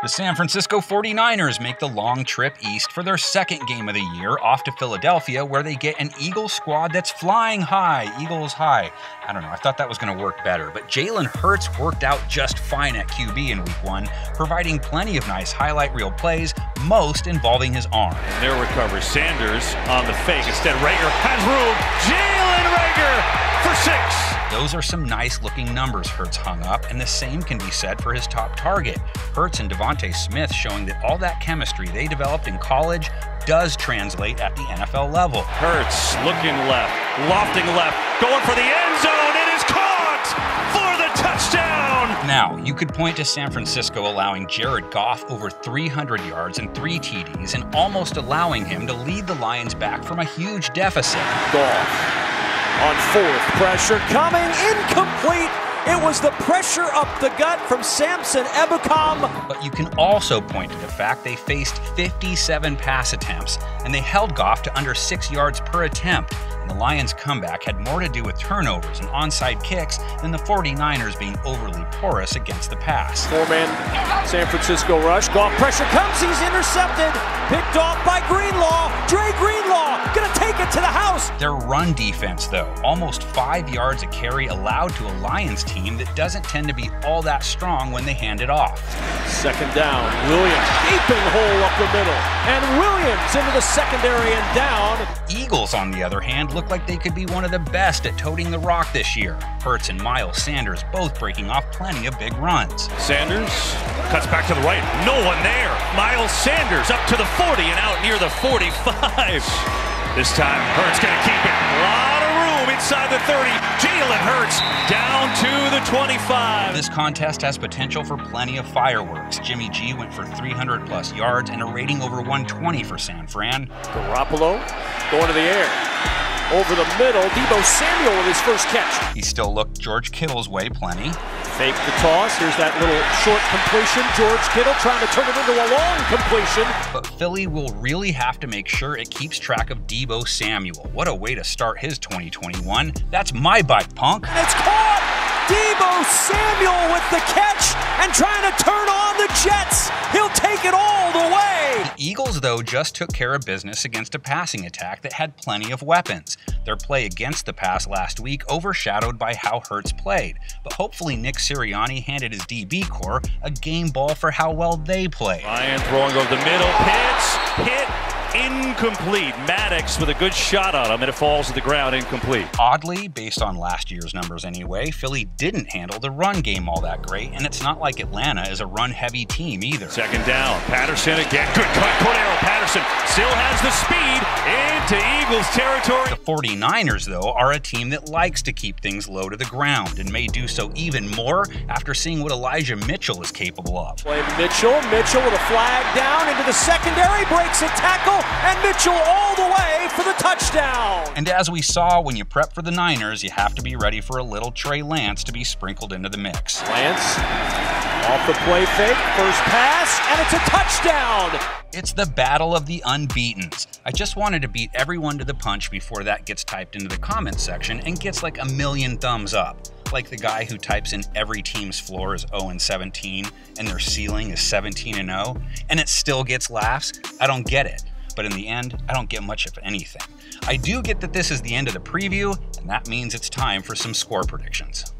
The San Francisco 49ers make the long trip east for their second game of the year off to Philadelphia, where they get an Eagles squad that's flying high. Eagles high. I don't know, I thought that was going to work better, but Jalen Hurts worked out just fine at QB in week one, providing plenty of nice highlight reel plays, most involving his arm. And their recovery. Sanders on the fake. Instead, Reagor has room. Jalen. Those are some nice looking numbers Hurts hung up, and the same can be said for his top target. Hurts and DeVonta Smith showing that all that chemistry they developed in college does translate at the NFL level. Hurts looking left, lofting left, going for the end zone. It is caught for the touchdown. Now, you could point to San Francisco allowing Jared Goff over 300 yards and three TDs and almost allowing him to lead the Lions back from a huge deficit. Goff on fourth. Pressure coming, incomplete. It was the pressure up the gut from Samson Ebukam. But you can also point to the fact they faced 57 pass attempts and they held Goff to under six yards per attempt the Lions' comeback had more to do with turnovers and onside kicks than the 49ers being overly porous against the pass. Four-man San Francisco rush. Goff pressure comes. He's intercepted. Picked off by Greenlaw. Dre Greenlaw going to take it to the house. Their run defense, though, almost five yards a carry allowed to a Lions team that doesn't tend to be all that strong when they hand it off. Second down. Williams gaping hole up the middle. And Williams into the secondary and down. Eagles, on the other hand, look like they could be one of the best at toting the rock this year. Hurts and Miles Sanders both breaking off plenty of big runs. Sanders cuts back to the right. No one there. Miles Sanders up to the 40 and out near the 45. This time, Hurts going to keep it. A lot of room inside the 30. Jalen Hurts down to the 25. This contest has potential for plenty of fireworks. Jimmy G went for 300 plus yards and a rating over 120 for San Fran. Garoppolo going to the air over the middle. Deebo Samuel with his first catch. He still looked George Kittle's way plenty. Fake the toss. Here's that little short completion. George Kittle trying to turn it into a long completion. But Philly will really have to make sure it keeps track of Deebo Samuel. What a way to start his 2021. That's my bike, punk. It's caught! Deebo Samuel with the catch and trying to turn Though, just took care of business against a passing attack that had plenty of weapons. Their play against the pass last week overshadowed by how Hurts played, but hopefully Nick Sirianni handed his DB corps a game ball for how well they play. Ryan throwing over the middle, pitch, hit, incomplete. Maddox with a good shot on him, and it falls to the ground incomplete. Oddly, based on last year's numbers anyway, Philly didn't handle the run game all that great, and it's not like Atlanta is a run heavy team either. Second down. Patterson again. Good cut. Cordarrelle Patterson still has the speed into Eagles territory. The 49ers, though, are a team that likes to keep things low to the ground and may do so even more after seeing what Elijah Mitchell is capable of. Play Mitchell. Mitchell with a flag down into the secondary, breaks a tackle and Mitchell all the way for the touchdown. And as we saw, when you prep for the Niners, you have to be ready for a little Trey Lance to be sprinkled into the mix. Lance off the play fake, first pass, and it's a touchdown. It's the battle of the unbeatens. I just wanted to beat everyone to the punch before that gets typed into the comments section and gets like a million thumbs up like the guy who types in every team's floor is 0 and 17 and their ceiling is 17 and 0 and it still gets laughs. I don't get it but in the end, I don't get much of anything. I do get that this is the end of the preview, and that means it's time for some score predictions.